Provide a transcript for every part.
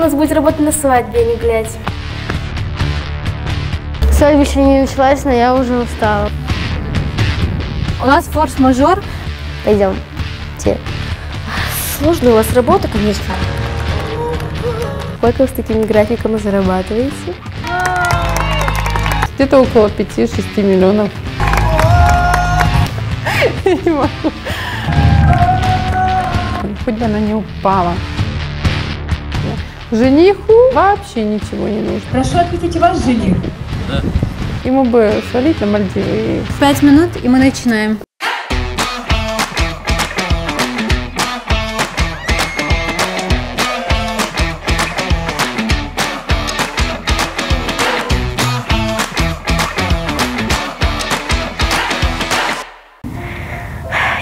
нас будет работать на свадьбе, а не глядь. Свадьба еще не началась, но я уже устала. У нас форс-мажор. Пойдем. Те. Сложная у вас работа, конечно. Сколько вы с такими графиками зарабатываете? Где-то около 5-6 миллионов. Не могу. Хоть бы она не упала. Жениху вообще ничего не нужно. Прошу ответить ваш жених. Ему бы свалить на Мальдивы Пять минут, и мы начинаем.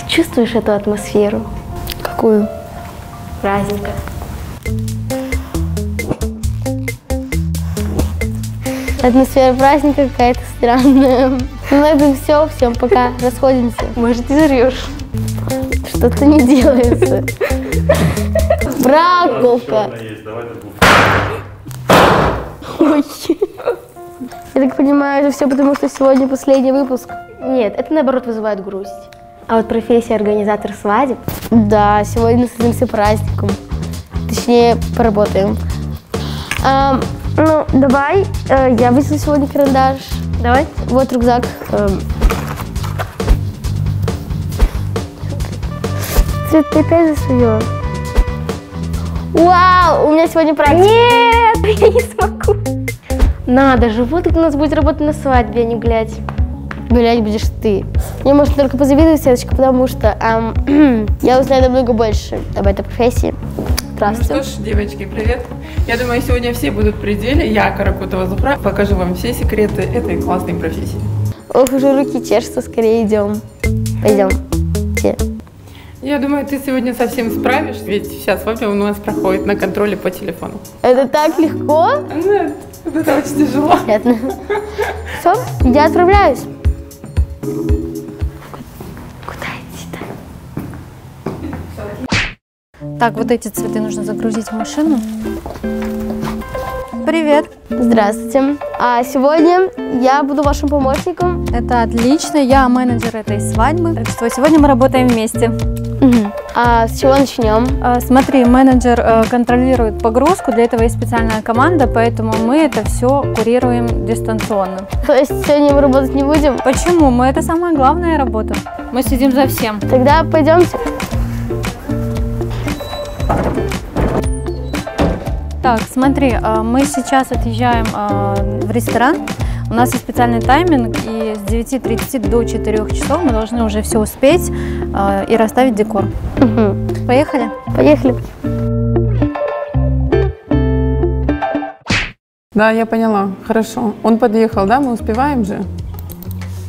Чувствуешь эту атмосферу Какую? праздника? Атмосфера праздника какая-то странная. Ну, на этом все. Всем пока. Расходимся. Может, ты зарешь? Что-то не делается. Браковка. Ой. Я так понимаю, это все потому, что сегодня последний выпуск. Нет, это наоборот вызывает грусть. А вот профессия организатор свадеб, Да, сегодня насладимся праздником. Точнее, поработаем. Ам, ну, давай, э, я высла сегодня карандаш. давай. Вот рюкзак. эм. Свет, ты опять засуела? Вау, у меня сегодня праздник. Нет, я не смогу. Надо же, вот это у нас будет работать на свадьбе, а не глядь. Гулять будешь ты. Мне можно только позавидовать, Светочка, потому что ам, я узнаю намного больше об этой профессии. Ну Здравствуйте. что ж, девочки, привет. Я думаю, сегодня все будут в пределе. Я, Каракутова Зуфра, покажу вам все секреты этой классной профессии. Ох, уже руки чешутся, скорее идем. Пойдем. Я думаю, ты сегодня совсем справишься, ведь вся свадьба у нас проходит на контроле по телефону. Это так легко. Нет, это очень тяжело. Понятно. Все, я отправляюсь. Так, вот эти цветы нужно загрузить в машину. Привет. Здравствуйте. А сегодня я буду вашим помощником. Это отлично. Я менеджер этой свадьбы. Так что сегодня мы работаем вместе. А с чего начнем? А, Смотри, менеджер э, контролирует погрузку, для этого есть специальная команда, поэтому мы это все курируем дистанционно. То есть сегодня мы работать не будем? Почему? Мы это самая главная работа. Мы следим за всем. Тогда пойдемте. Так, смотри, э, мы сейчас отъезжаем э, в ресторан. У нас есть специальный тайминг, и с 9.30 до 4 часов мы должны уже все успеть э, и расставить декор. Мгм. Поехали? Поехали. Да, я поняла. Хорошо. Он подъехал, да? Мы успеваем же?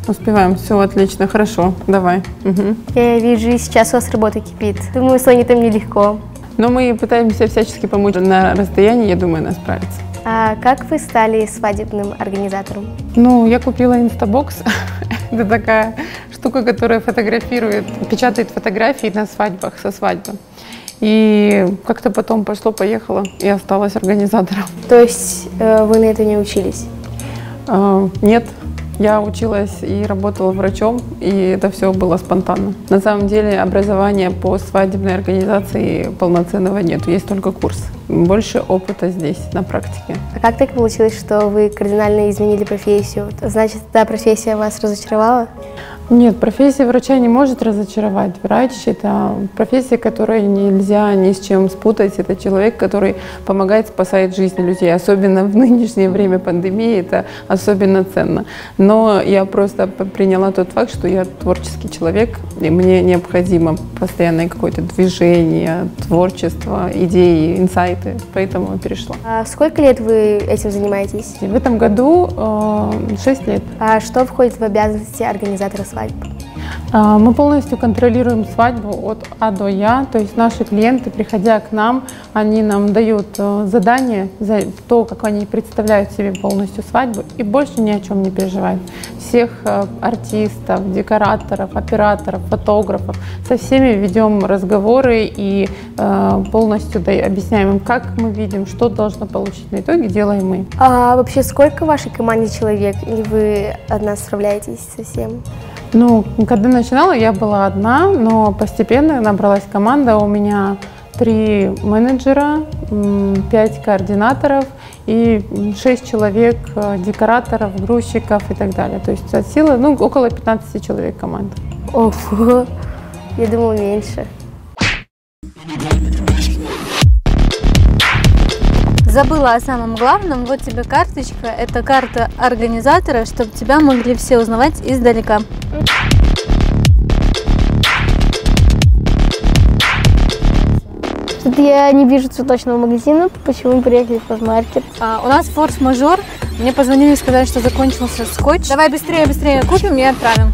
Успеваем. Все отлично. Хорошо. Давай. Мгм. Я вижу, сейчас у вас работа кипит. Думаю, с там нелегко. Но мы пытаемся всячески помочь на расстоянии, я думаю, она справится. А как вы стали свадебным организатором? Ну, я купила инстабокс. Это такая штука, которая фотографирует, печатает фотографии на свадьбах со свадьбы. И как-то потом пошло-поехало и осталась организатором. То есть э, вы на это не учились? А, Нет, я училась и работала врачом, и это все было спонтанно. На самом деле образования по свадебной организации полноценного нет, есть только курс. Больше опыта здесь, на практике. А как так получилось, что вы кардинально изменили профессию? Значит, та профессия вас разочаровала? Нет, профессия врача не может разочаровать. Врач – это профессия, которую нельзя ни с чем спутать. Это человек, который помогает спасать жизни людей. Особенно в нынешнее время пандемии это особенно ценно. Но я просто приняла тот факт, что я творческий человек, и мне необходимо постоянное какое-то движение, творчество, идеи, инсайты. Поэтому я перешла. А сколько лет вы этим занимаетесь? В этом году э, 6 лет. А что входит в обязанности организатора свадьбы? А, мы полностью контролируем свадьбу от А до Я, то есть наши клиенты, приходя к нам, они нам дают э, задание за то, как они представляют себе полностью свадьбу и больше ни о чем не переживают. Всех э, артистов, декораторов, операторов, фотографов, со всеми ведем разговоры и э, полностью объясняем им, как мы видим, что должно получить. На итоге делаем мы. А вообще сколько в вашей команде человек? Или вы одна справляетесь со всем? Ну, когда начинала, я была одна, но постепенно набралась команда. У меня три менеджера, пять координаторов и шесть человек э, декораторов, грузчиков и так далее. То есть от силы, ну, около 15 человек команда. Ого, я думала меньше. Забыла о самом главном. Вот тебе карточка. Это карта организатора, чтобы тебя могли все узнавать издалека. Тут я не вижу цветочного магазина. Почему мы приехали в фастмаркет? А, у нас форс-мажор. Мне позвонили и сказали, что закончился скотч. Давай быстрее, быстрее купим и отправим.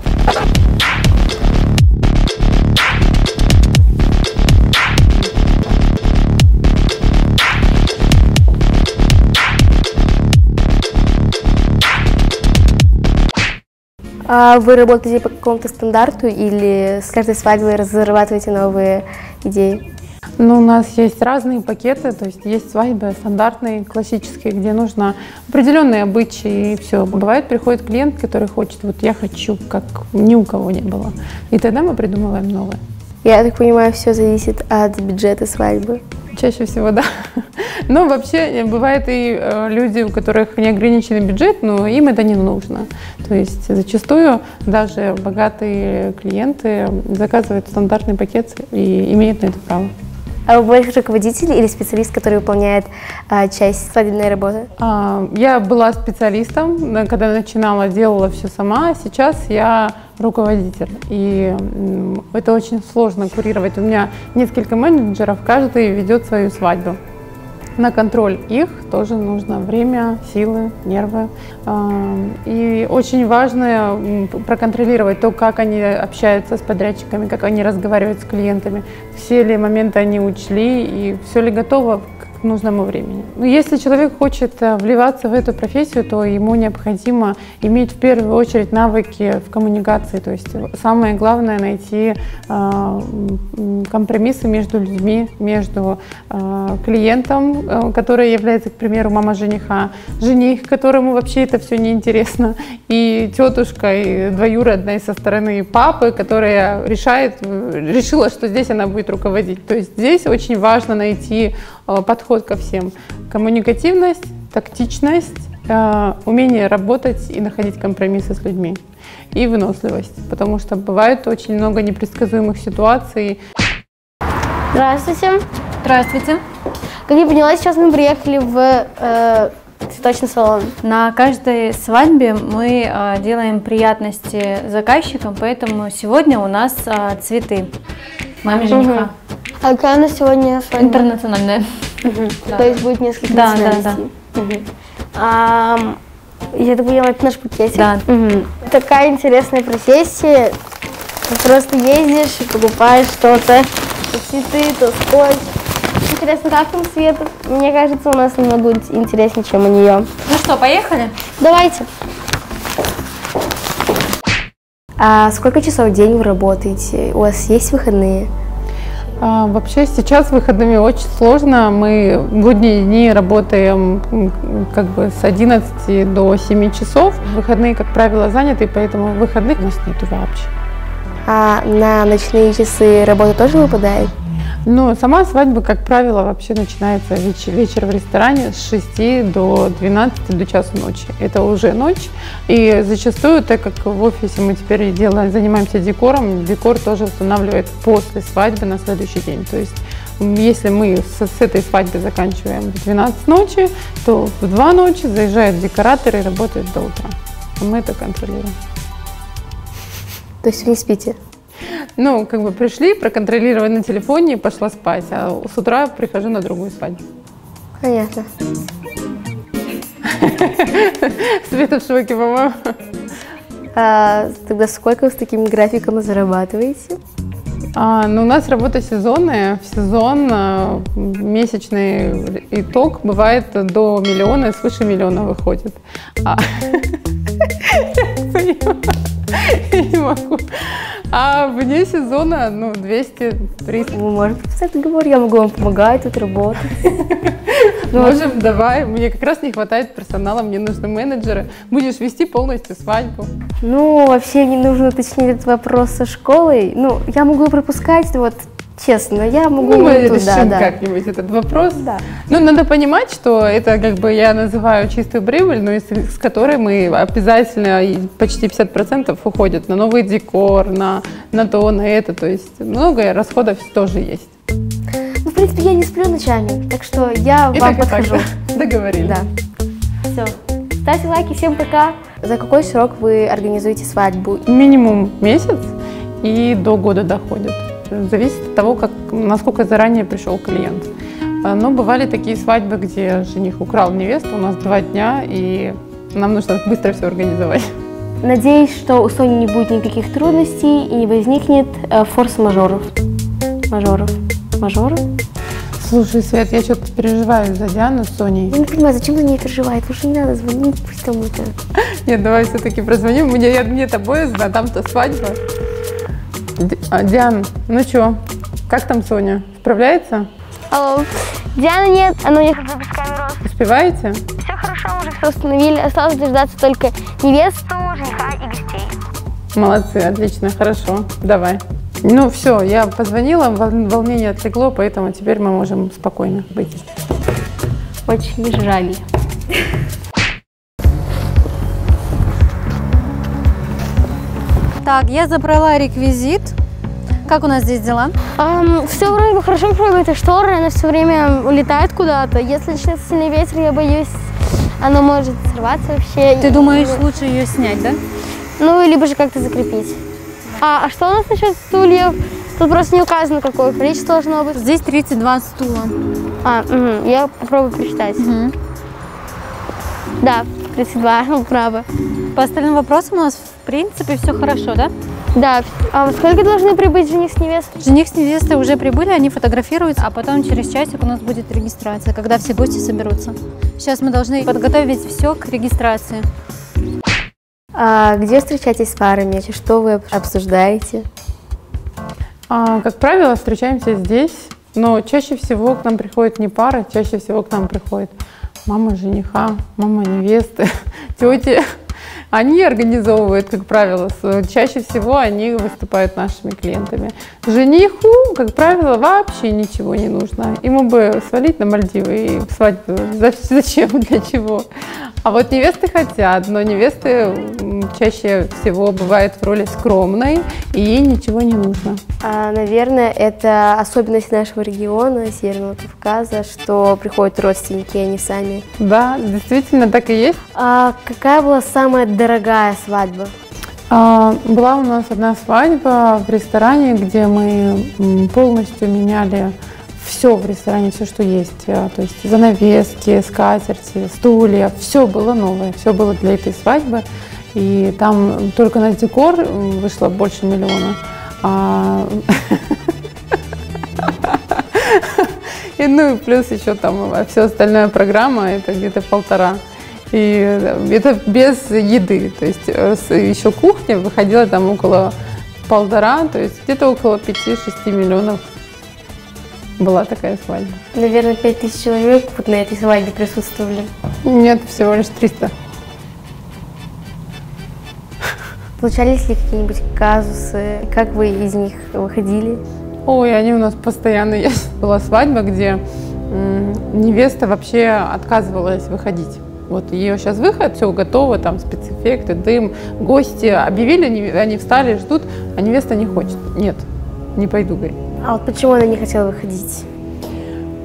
А вы работаете по какому-то стандарту или с каждой свадьбой разрабатываете новые идеи? Ну, у нас есть разные пакеты, то есть есть свадьбы стандартные, классические, где нужно определенные обычаи и все. Бывает, приходит клиент, который хочет, вот я хочу, как ни у кого не было. И тогда мы придумываем новое. Я так понимаю, все зависит от бюджета свадьбы. Чаще всего, да. Но вообще бывают и э, люди, у которых неограниченный бюджет, но им это не нужно. То есть зачастую даже богатые клиенты заказывают стандартный пакет и имеют на это право. А вы больше руководитель или специалист, который выполняет а, часть свадебной работы? А, я была специалистом, когда начинала, делала все сама. Сейчас я руководитель. И это очень сложно курировать. У меня несколько менеджеров, каждый ведет свою свадьбу. На контроль их тоже нужно время, силы, нервы. А, и очень важно проконтролировать то, как они общаются с подрядчиками, как они разговаривают с клиентами, все ли моменты они учли и все ли готово нужному времени. Но если человек хочет э, вливаться в эту профессию, то ему необходимо иметь в первую очередь навыки в коммуникации. То есть самое главное найти э, компромиссы между людьми, между э, клиентом, который является, к примеру, мама жениха, жених, которому вообще это все неинтересно, и тетушкой двоюродной со стороны папы, которая решает, решила, что здесь она будет руководить. То есть здесь очень важно найти подход подход ко всем. Коммуникативность, тактичность, э, умение работать и находить компромиссы с людьми. И выносливость, потому что бывает очень много непредсказуемых ситуаций. Здравствуйте. Здравствуйте. Как я поняла, сейчас мы приехали в э, цветочный салон. На каждой свадьбе мы э, делаем приятности заказчикам, поэтому сегодня у нас э, цветы. Маме жениха. Угу. А какая у нас сегодня свадьба? Интернациональная. Угу. Да. То есть будет несколько да, национальностей. Да, да. Угу. А, я так поняла, это наш пакетик. Да. Угу. Такая интересная профессия. Ты просто ездишь и покупаешь что-то, то цветы, то скотч. Интересно, как там Света? Мне кажется, у нас немного интереснее, чем у нее. Ну что, поехали? Давайте. А сколько часов в день вы работаете? У вас есть выходные? А, вообще сейчас выходными очень сложно. Мы в будние дни работаем как бы с 11 до 7 часов. Выходные, как правило, заняты, поэтому выходных у нас нет вообще. А на ночные часы работа тоже выпадает? Ну, сама свадьба, как правило, вообще начинается вечер, вечер в ресторане с 6 до 12 до часу ночи. Это уже ночь. И зачастую, так как в офисе мы теперь делаем, занимаемся декором, декор тоже устанавливает после свадьбы на следующий день. То есть если мы с, с этой свадьбы заканчиваем в 12 ночи, то в 2 ночи заезжают декораторы и работают до утра. Мы это контролируем. То есть вы не спите? Ну, как бы пришли, проконтролировали на телефоне и пошла спать. А с утра прихожу на другую свадьбу. Понятно. Света в шоке, по-моему. А, тогда сколько вы с таким графиком зарабатываете? А, ну, у нас работа сезонная. В сезон а, месячный итог бывает до миллиона, свыше миллиона выходит. А... Я не могу. А вне сезона, ну, 200-300. Вы можете подписать договор, я могу вам помогать тут работать. Можем, давай. Мне как раз не хватает персонала, мне нужны менеджеры. Будешь вести полностью свадьбу. Ну, вообще не нужно уточнить этот вопрос со школой. Ну, я могу пропускать, вот честно, я могу Ну, мы туда, решим да. как-нибудь этот вопрос. Да. Ну, надо понимать, что это как бы я называю чистую прибыль, но из, с которой мы обязательно почти 50% уходят на новый декор, на, на то, на это. То есть много расходов тоже есть. Ну, в принципе, я не сплю ночами, так что я И вам так, и так, подхожу. да. Договорились. Да. Все. Ставьте лайки, всем пока. За какой срок вы организуете свадьбу? Минимум месяц и до года доходит. Зависит от того, как, насколько заранее пришел клиент. А, Но бывали такие свадьбы, где жених украл невесту, у нас два дня, и нам нужно быстро все организовать. Надеюсь, что у Сони не будет никаких трудностей и не возникнет э, форс-мажоров. Мажоров. Мажоров? Слушай, Свет, я что-то переживаю за Диану с Соней. Я не понимаю, зачем за ней переживает? Лучше не надо звонить, пусть кому-то. Нет, давай все-таки прозвоним. Мне, я, мне-то боязно, а там-то свадьба. А, Диан, ну что, как там Соня? Справляется? Алло. Дианы нет, она уехала за камеру. Успеваете? Все хорошо, уже все установили. Осталось дождаться только невесту, жениха и гостей. Молодцы, отлично, хорошо. Давай. Ну все, я позвонила, вол- волнение отлегло, поэтому теперь мы можем спокойно быть. Очень жаль. Так, я забрала реквизит. Как у нас здесь дела? все вроде бы хорошо, кроме этой шторы, она все время улетает куда-то. Если начнется сильный ветер, я боюсь, оно может сорваться вообще. Ты И- думаешь, лучше ее снять, да? Ну, либо же как-то закрепить. А, а что у нас насчет стульев? Тут просто не указано, какое количество должно быть. Здесь 32 стула. А, мгм, я попробую посчитать. Мгм. Да, 32, право. По остальным вопросам у нас, в принципе, все хорошо, да? Да, а во сколько должны прибыть жених с невестой? Жених с невестой уже прибыли, они фотографируются, а потом через часик у нас будет регистрация, когда все гости соберутся. Сейчас мы должны подготовить все к регистрации. А где встречаетесь с парами? Что вы обсуждаете? А, как правило, встречаемся здесь, но чаще всего к нам приходят не пары, чаще всего к нам приходит мама жениха, мама невесты, тети. Они организовывают, как правило, чаще всего они выступают нашими клиентами. Жениху, как правило, вообще ничего не нужно. Ему бы свалить на Мальдивы и свадьбу. За- Зачем, для чего? А вот невесты хотят, но невесты чаще всего бывают в роли скромной, и ей ничего не нужно. А, наверное, это особенность нашего региона, Северного Кавказа, что приходят родственники, не сами. Да, действительно так и есть. А какая была самая дорогая свадьба? А, Была у нас одна свадьба в ресторане, где мы полностью меняли все в ресторане, все, что есть. А, То есть занавески, скатерти, стулья, все было новое, все было для этой свадьбы. И там только на декор вышло больше миллиона. А, И ну и плюс еще там все остальная программа, это где-то полтора. И э, это без еды, то есть э, еще кухня выходила там около полтора, то есть где-то около 5-6 миллионов была такая свадьба. Наверное, 5000 человек вот на этой свадьбе присутствовали. Нет, всего лишь 300. Случались ли какие-нибудь казусы? Как вы из них выходили? Ой, они у нас постоянно есть. Была свадьба, где невеста вообще отказывалась выходить. Вот ее сейчас выход, все готово, там спецэффекты, дым, гости объявили, они встали, ждут, а невеста не хочет. Нет, не пойду, говорит. А вот почему она не хотела выходить?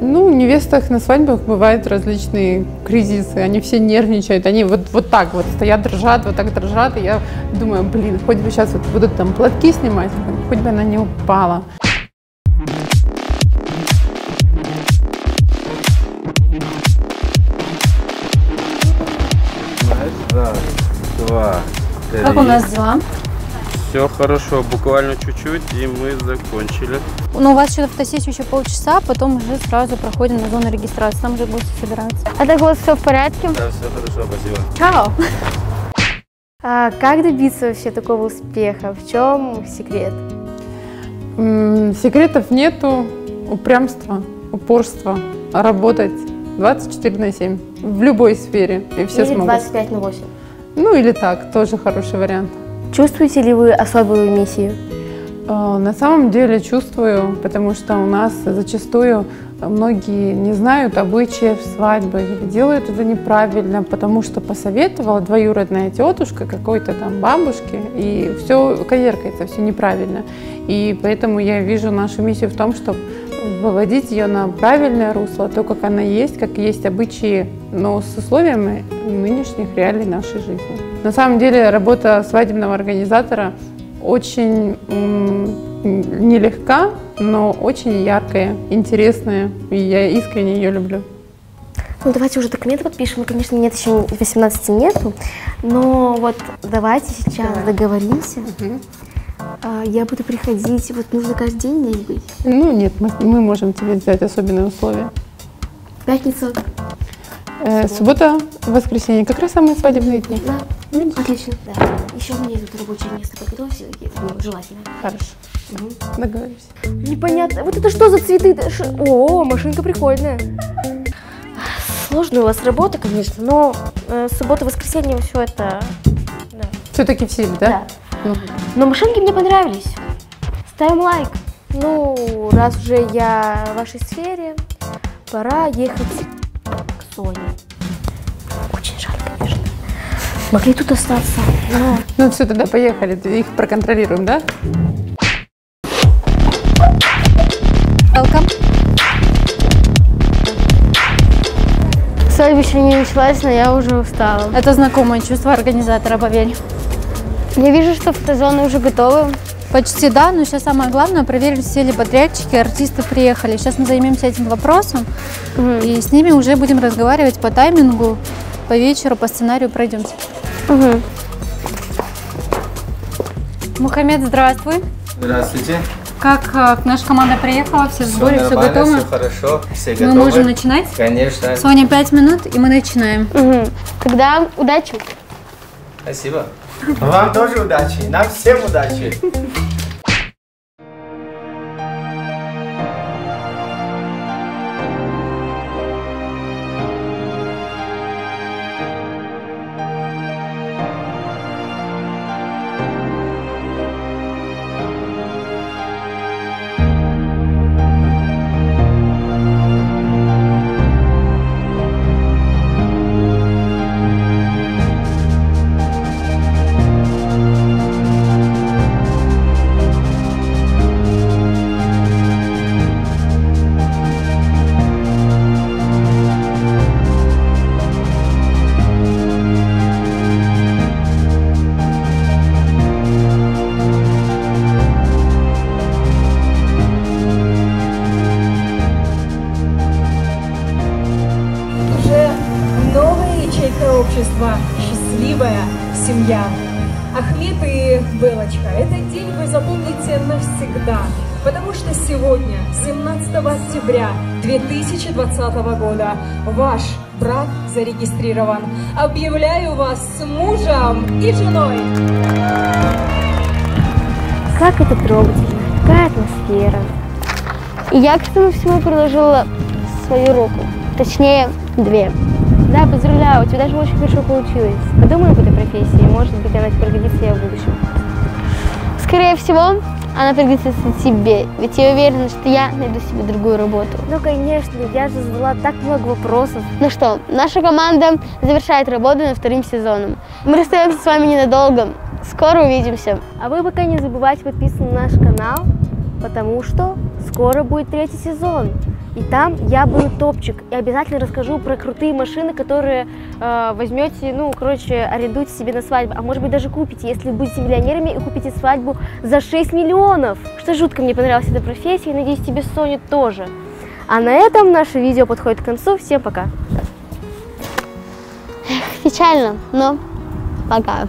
Ну, в невестах на свадьбах бывают различные кризисы, они все нервничают, они вот, вот так вот стоят, дрожат, вот так дрожат, и я думаю, блин, хоть бы сейчас вот будут там платки снимать, хоть бы она не упала. Знаешь, раз, два, три. Как у нас дела? Все хорошо, буквально чуть-чуть, и мы закончили. Ну, у вас еще фотосессия еще полчаса, потом уже сразу проходим на зону регистрации. Там уже гости собираются. А так у вас все в порядке? Да, все хорошо, спасибо. Чао! А как добиться вообще такого успеха? В чем секрет? М, Секретов нету, упрямство, упорство, работать 24 на 7 в любой сфере, и все Или смогут. 25 на 8? Ну или так, тоже хороший вариант. Чувствуете ли вы особую миссию? Э, На самом деле чувствую, потому что у нас зачастую многие не знают обычаев свадьбы или делают это неправильно, потому что посоветовала двоюродная тетушка какой-то там бабушке, и все коверкается, все неправильно. И поэтому я вижу нашу миссию в том, чтобы выводить ее на правильное русло, то, как она есть, как есть обычаи, но с условиями нынешних реалий нашей жизни. На самом деле работа свадебного организатора очень нелегка, но очень яркая, интересная, и я искренне ее люблю. Ну, давайте уже документы подпишем. Конечно, нет, еще 18 нету. Но вот давайте сейчас договоримся. А, Я буду приходить, вот нужно каждый день здесь быть. Ну нет, мы, мы можем тебе взять особенные условия. Пятница. Э, суббота, воскресенье, как раз самые свадебные дни. Да, отлично. Да. Еще мне тут рабочее место подготовьте, ну, желательно. Хорошо, договорились. Непонятно. Вот это что за цветы? Ш- О, машинка прикольная. Сложная у вас работа, конечно, но э, суббота, воскресенье, все это... Да. Все-таки в силе, да? Ну, Но машинки мне понравились. Ставим лайк. Ну, раз уже я в вашей сфере, пора ехать к Соне. Могли тут остаться, но... ну все, тогда поехали, их проконтролируем, да? Welcome. Свадьба еще не началась, но я уже устала. Это знакомое чувство организатора, поверь. Я вижу, что фотозоны уже готовы. Почти да, но сейчас самое главное проверить, все ли подрядчики, артисты приехали. Сейчас мы займемся этим вопросом и с ними уже будем разговаривать по таймингу, по вечеру, по сценарию пройдемся. Мгм. Мухаммед, здравствуй. Здравствуйте. Как э, наша команда приехала, все в сборе, все нормально, готово? все хорошо, все Мы готовы. можем начинать? Конечно. Соня, пять минут, и мы начинаем. Мгм. Тогда удачи. Спасибо. Вам тоже удачи, нам всем удачи. Белочка, этот день вы запомните навсегда, потому что сегодня, 17 октября 2020 года, ваш брак зарегистрирован. Объявляю вас с мужем и женой. Как это трогательно, какая атмосфера. И я к этому всему приложила свою руку. Точнее, две. Да, поздравляю, у тебя даже очень хорошо получилось. Подумай об этой профессии, может быть, она пригодится тебе в будущем. Скорее всего, она пригодится тебе. Ведь я уверена, что я найду себе другую работу. Ну, конечно, я же задала так много вопросов. Ну что, наша команда завершает работу над вторым сезоном. Мы расстаемся с вами ненадолго. Скоро увидимся. А вы пока не забывайте подписываться на наш канал, потому что скоро будет третий сезон. И там я буду топчик. И обязательно расскажу про крутые машины, которые э, возьмете, ну, короче, арендуйте себе на свадьбу. А может быть даже купите, если будете миллионерами и купите свадьбу за 6 миллионов. Что жутко мне понравилась эта профессия, и надеюсь, тебе, Соня, тоже. А на этом наше видео подходит к концу. Всем пока. Печально, но пока.